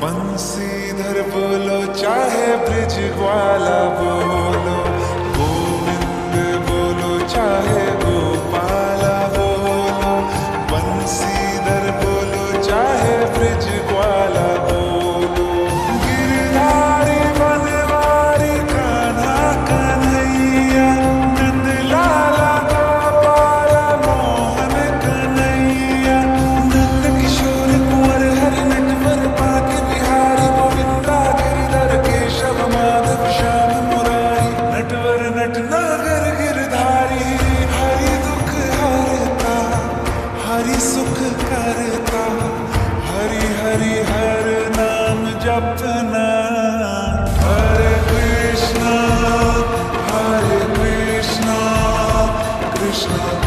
बंसीधर बोलो चाहे ब्रिज ग्वाला बोलो appreciate it.